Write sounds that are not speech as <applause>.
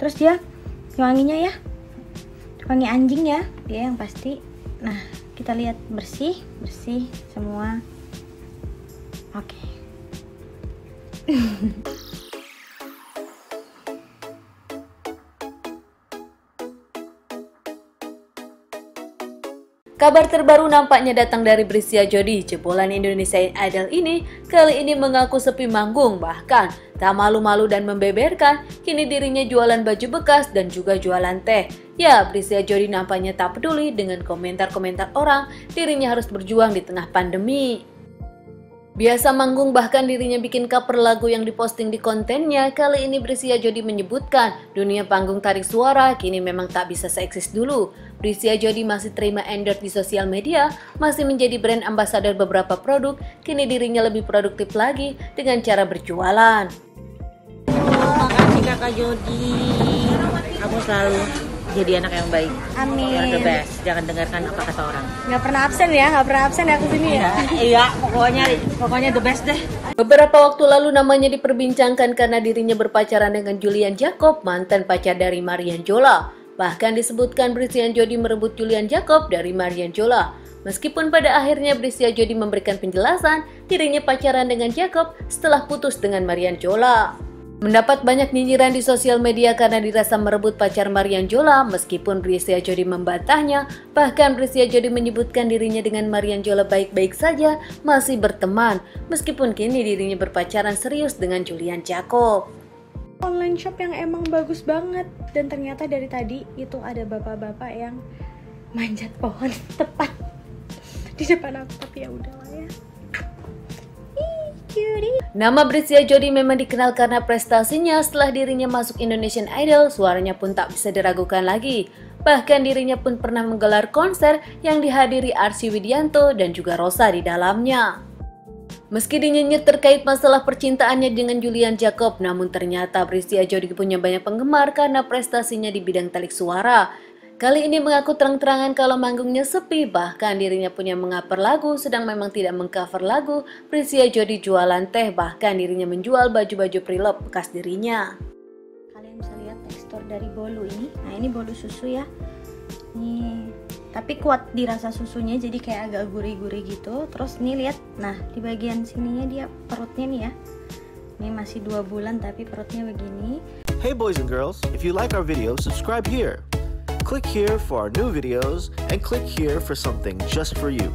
terus dia wanginya ya. Wangi anjing ya dia yang pasti. Nah kita lihat bersih bersih semua. Oke <laughs> Kabar terbaru nampaknya datang dari Brisia Jodi. Jebolan Indonesia Idol ini kali ini mengaku sepi manggung, bahkan tak malu-malu dan membeberkan kini dirinya jualan baju bekas dan juga jualan teh. Ya, Brisia Jodi nampaknya tak peduli dengan komentar-komentar orang, dirinya harus berjuang di tengah pandemi. Biasa manggung bahkan dirinya bikin cover lagu yang diposting di kontennya, kali ini Brisia Jodi menyebutkan dunia panggung tarik suara kini memang tak bisa seeksis dulu. Brisia Jodi masih terima endorse di sosial media, masih menjadi brand ambassador beberapa produk, kini dirinya lebih produktif lagi dengan cara berjualan. Terima kasih kakak Jodi, kamu selalu jadi anak yang baik. amin You're the best. Jangan dengarkan apa kata orang. nggak pernah absen ya nggak pernah absen ya aku sini ya iya, pokoknya pokoknya the best deh. Beberapa waktu lalu namanya diperbincangkan karena dirinya berpacaran dengan Julian Jacob, mantan pacar dari Marian Jola. Bahkan disebutkan Brisian Jodi merebut Julian Jacob dari Marian Jola. Meskipun pada akhirnya Brisia Jodi memberikan penjelasan dirinya pacaran dengan Jacob setelah putus dengan Marian Jola. Mendapat banyak nyinyiran di sosial media karena dirasa merebut pacar Marian Jola meskipun Brisia Jodi membantahnya. Bahkan Brisia Jodi menyebutkan dirinya dengan Marian Jola baik-baik saja, masih berteman. Meskipun kini dirinya berpacaran serius dengan Julian Jacob. Online shop yang emang bagus banget dan ternyata dari tadi itu ada bapak-bapak yang manjat pohon <laughs> tepat di depan aku tapi ya udahlah ya Nama Brisia Jodi memang dikenal karena prestasinya setelah dirinya masuk Indonesian Idol, suaranya pun tak bisa diragukan lagi. Bahkan dirinya pun pernah menggelar konser yang dihadiri Arsi Widianto dan juga Rosa di dalamnya. Meski dinyinyir terkait masalah percintaannya dengan Julian Jacob, namun ternyata Brisia Jodi punya banyak penggemar karena prestasinya di bidang telik suara. Kali ini mengaku terang-terangan kalau manggungnya sepi, bahkan dirinya punya mengaper lagu, sedang memang tidak mengcover lagu. Brisia Jodi jualan teh, bahkan dirinya menjual baju-baju preloved bekas dirinya. kalian bisa lihat tekstur dari bolu ini nah ini bolu susu ya nih tapi kuat di rasa susunya jadi kayak agak gurih-gurih gitu. Terus nih lihat. Nah di bagian sininya dia perutnya nih ya. Ini masih dua bulan tapi perutnya begini. Hey boys and girls, if you like our video, subscribe here. Click here for our new videos and click here for something just for you.